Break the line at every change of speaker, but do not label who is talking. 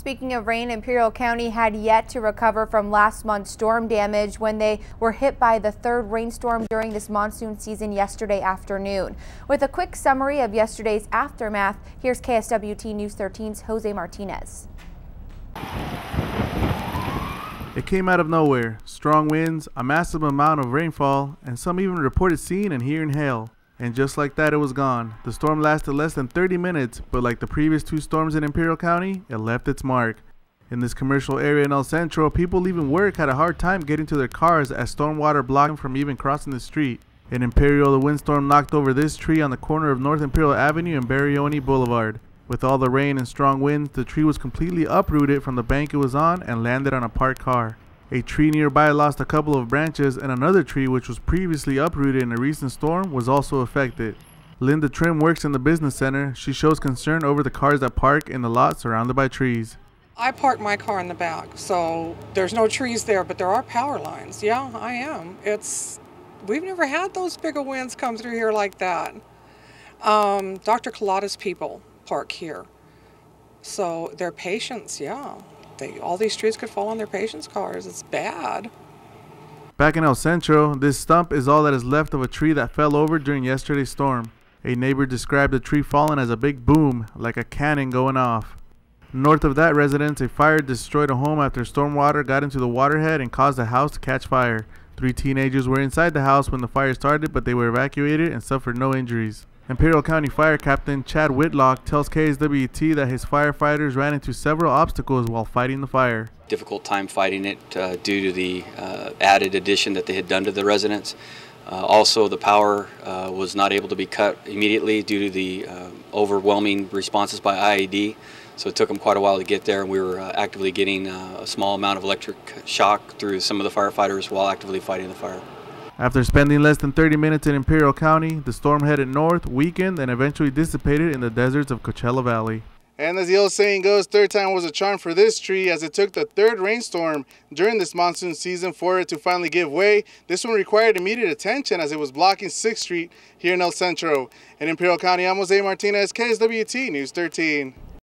Speaking of rain, Imperial County had yet to recover from last month's storm damage when they were hit by the third rainstorm during this monsoon season yesterday afternoon. With a quick summary of yesterday's aftermath, here's KSWT News 13's Jose Martinez.
It came out of nowhere. Strong winds, a massive amount of rainfall, and some even reported seeing and hearing hail. And just like that, it was gone. The storm lasted less than 30 minutes, but like the previous two storms in Imperial County, it left its mark. In this commercial area in El Centro, people leaving work had a hard time getting to their cars as stormwater blocked them from even crossing the street. In Imperial, the windstorm knocked over this tree on the corner of North Imperial Avenue and Barioni Boulevard. With all the rain and strong winds, the tree was completely uprooted from the bank it was on and landed on a parked car. A tree nearby lost a couple of branches and another tree which was previously uprooted in a recent storm was also affected. Linda Trim works in the business center. She shows concern over the cars that park in the lot surrounded by trees.
I park my car in the back, so there's no trees there, but there are power lines. Yeah, I am. It's we've never had those big of winds come through here like that. Um, Dr. Collada's people park here, so their patients, yeah, they, all these trees could fall on their patients' cars. It's bad.
Back in El Centro, this stump is all that is left of a tree that fell over during yesterday's storm. A neighbor described the tree falling as a big boom, like a cannon going off. North of that residence, a fire destroyed a home after stormwater got into the waterhead and caused the house to catch fire. Three teenagers were inside the house when the fire started, but they were evacuated and suffered no injuries. Imperial County Fire Captain Chad Whitlock tells KSWT that his firefighters ran into several obstacles while fighting the fire.
Difficult time fighting it uh, due to the uh, added addition that they had done to the residence. Uh, also, the power uh, was not able to be cut immediately due to the uh, overwhelming responses by IID. So it took them quite a while to get there, and we were uh, actively getting a small amount of electric shock through some of the firefighters while actively fighting the fire.
After spending less than 30 minutes in Imperial County, the storm headed north, weakened, and eventually dissipated in the deserts of Coachella Valley.
And as the old saying goes, third time was a charm for this tree as it took the third rainstorm during this monsoon season for it to finally give way. This one required immediate attention as it was blocking 6th Street here in El Centro. In Imperial County, I'm Jose Martinez, KSWT News 13.